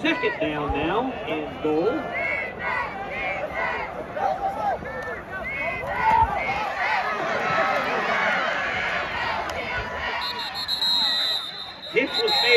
Second down now and goal. This was made